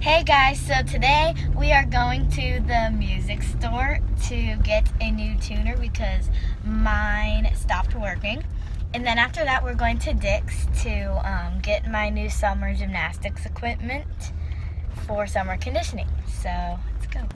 Hey guys, so today we are going to the music store to get a new tuner because mine stopped working. And then after that, we're going to Dick's to um, get my new summer gymnastics equipment for summer conditioning. So let's go.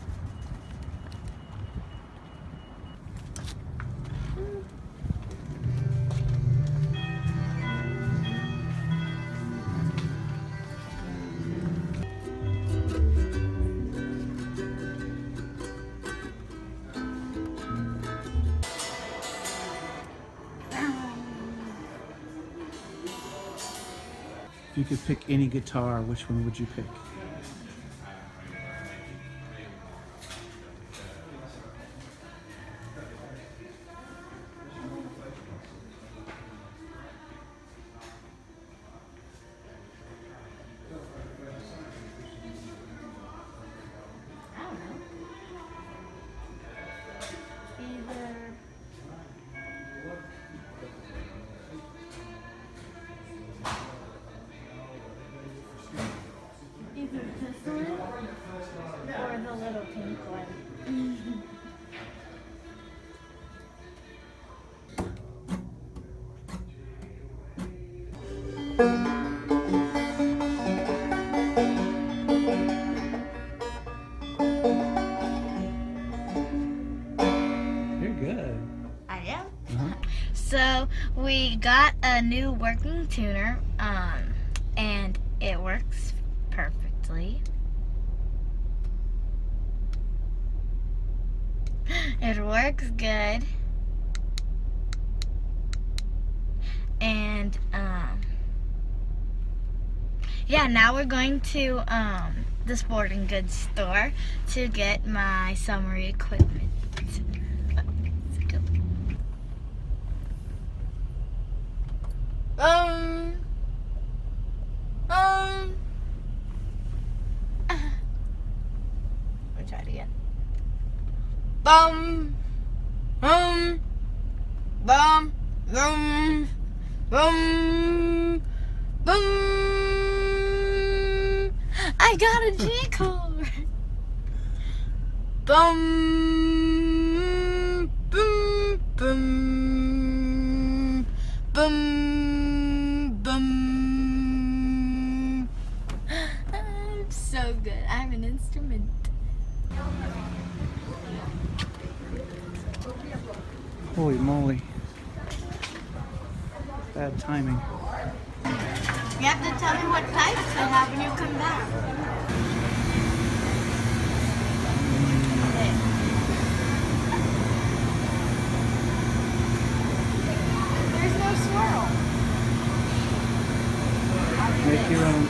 You could pick any guitar, which one would you pick? A new working tuner, um, and it works perfectly. It works good. And um yeah, now we're going to um the sporting goods store to get my summer equipment. Let's go. Um. Um. Let me try it again. Bum. Um. Bum. Bum. Bum. Bum. I got a G chord. Bum. Boom. Boom. Bum. Bum. I'm so good. I'm an instrument. Holy moly. Bad timing. You have to tell me what types I have when you come back. There's no swirl. Make your own.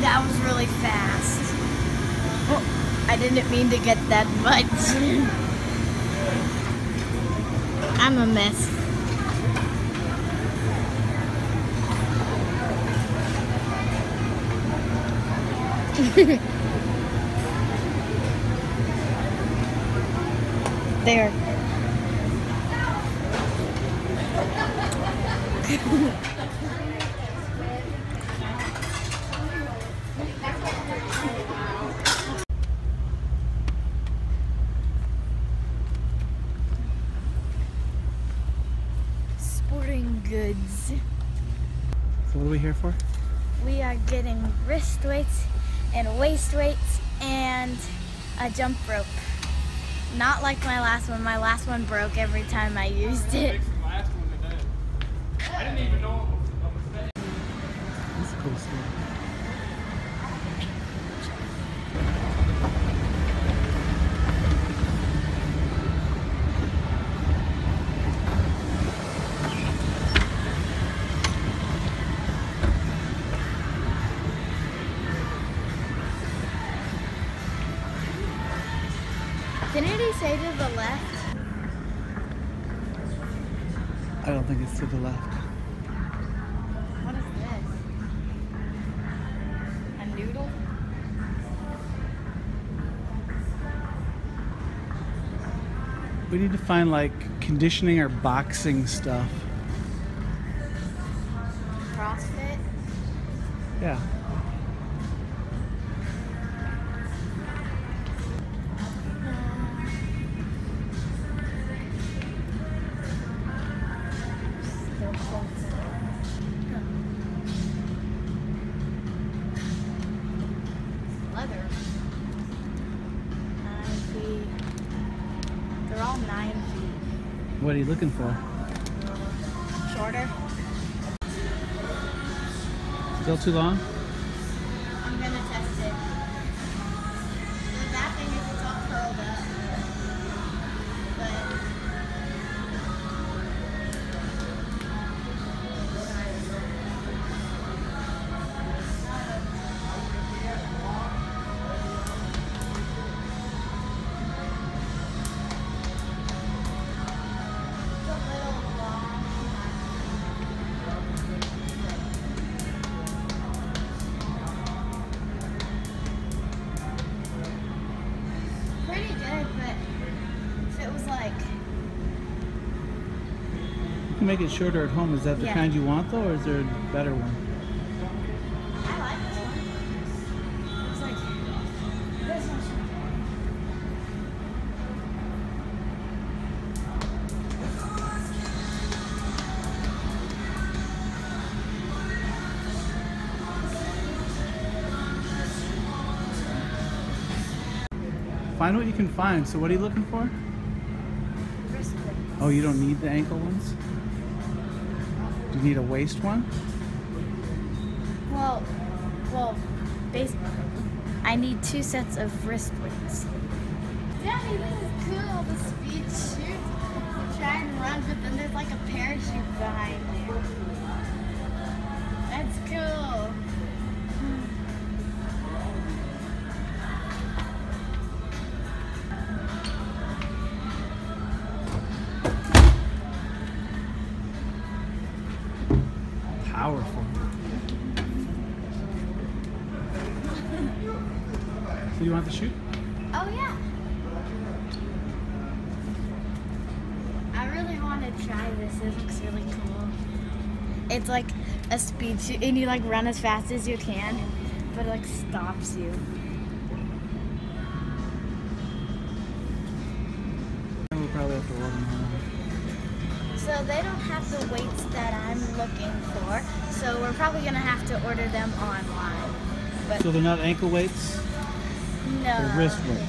That was really fast. Oh, I didn't mean to get that much. I'm a mess. there. Sporting goods. So what are we here for? We are getting wrist weights and waist weights and a jump rope. Not like my last one. My last one broke every time I used it. That's a cool story. Didn't he say to the left? I don't think it's to the left. What is this? A noodle? We need to find like conditioning or boxing stuff. CrossFit? Yeah. You looking for? Shorter. Still too long? Can make it shorter at home. Is that the Yeah. kind you want though, or is there a better one? I like this one. It's like this one Find what you can find. So what are you looking for? Oh, you don't need the ankle ones? Do you need a waist one? Well, well, basically, I need two sets of wrist weights. Daddy, this is cool. The speed chute. You try and run, but then there's like a parachute behind want the chute? Oh yeah. I really want to try this. It looks really cool. It's like a speed chute, and you like run as fast as you can, but it like stops you. We'll probably have to order them. So they don't have the weights that I'm looking for. So we're probably gonna have to order them online. But So they're not ankle weights, no. they're wrist weights.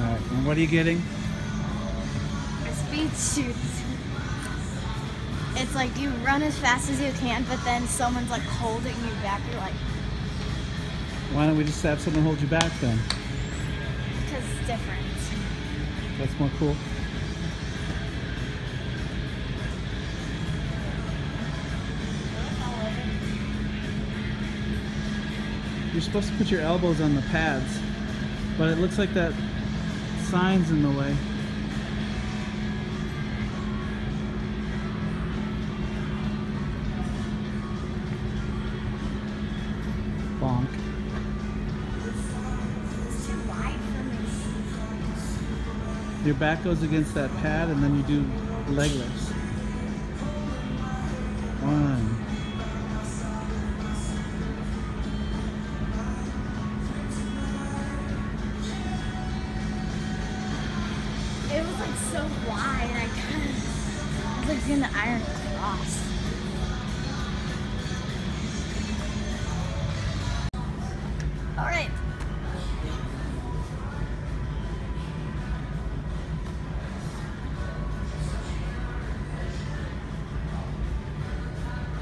Alright, and what are you getting? Or speed chutes. It's like you run as fast as you can, but then someone's like holding you back. You're like, Why don't we just have someone hold you back then? because it's different. That's more cool. You're supposed to put your elbows on the pads, but it looks like that sign's in the way. Bonk. Your back goes against that pad and then you do leg lifts. Was the iron cross. All right.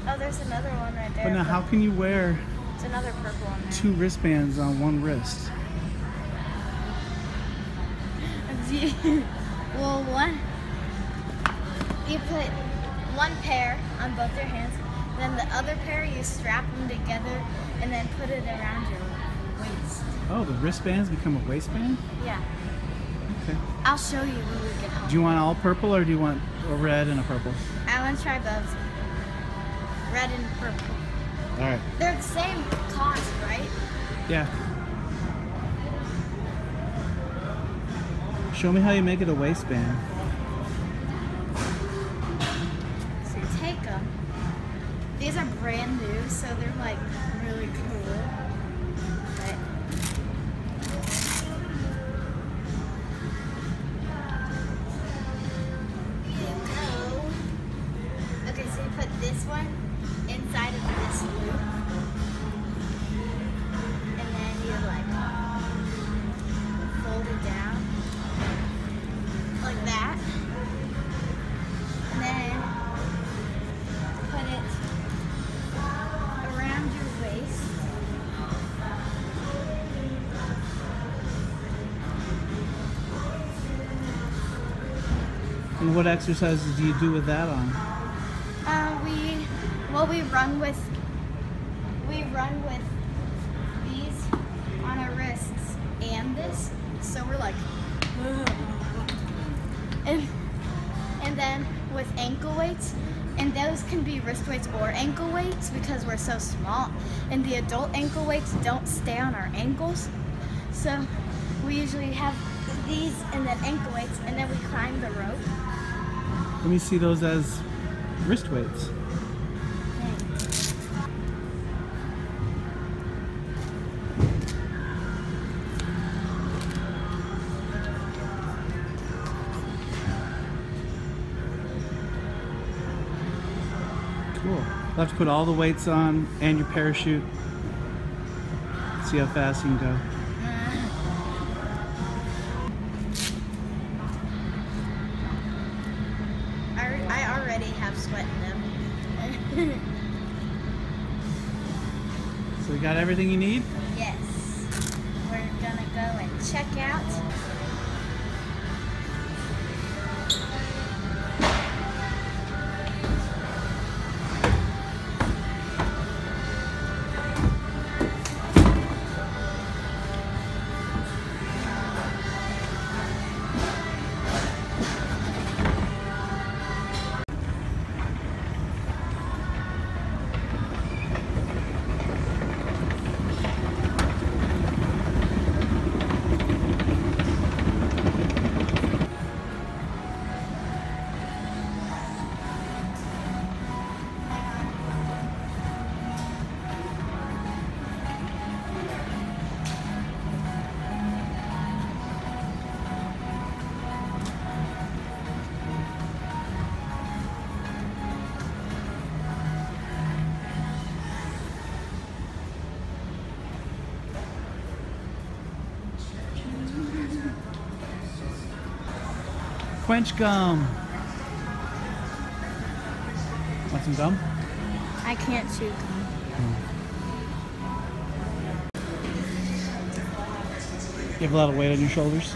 Oh, there's another one right there. But now how can you wear It's another purple one there. two wristbands on one wrist? well, one, you put one pair on both your hands, then the other pair you strap them together and then put it around your waist. Oh, the wristbands become a waistband? Yeah, Okay. I'll show you when we get home. Do you want all purple or do you want a red and a purple? I want to try both. Red and purple. Alright. They're the same cost, right? Yeah. Show me how you make it a waistband. These are brand new, so they're like really cool. And what exercises do you do with that on? Uh, we well we run with we run with these on our wrists and this, so we're like and and then with ankle weights, and those can be wrist weights or ankle weights because we're so small, and the adult ankle weights don't stay on our ankles, so we usually have these and then ankle weights, and then we climb the rope. Let me see those as wrist weights. Cool. You'll have to put all the weights on and your parachute. See how fast you can go. Everything you need? Quench gum. Want some gum? I can't chew gum. You have a lot of weight on your shoulders?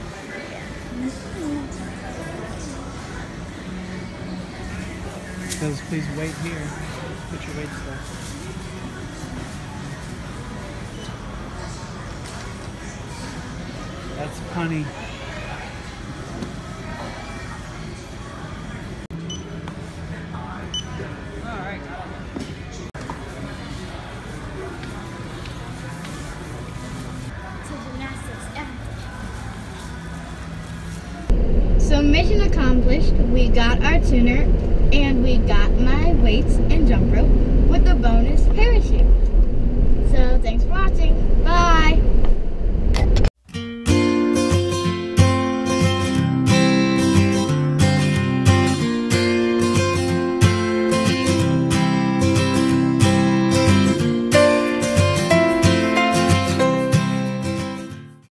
It says please wait here. Put your weight stuff. That's punny. mission accomplished. We got our tuner and we got my weights and jump rope with a bonus parachute. So thanks for watching. Bye.